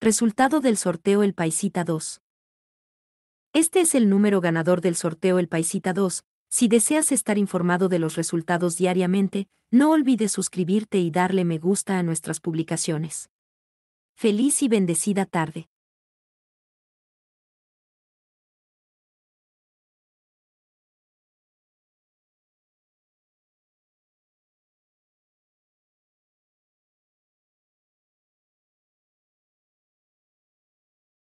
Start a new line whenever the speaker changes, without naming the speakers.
Resultado del sorteo El Paisita 2. Este es el número ganador del sorteo El Paisita 2. Si deseas estar informado de los resultados diariamente, no olvides suscribirte y darle me gusta a nuestras publicaciones. Feliz y bendecida tarde.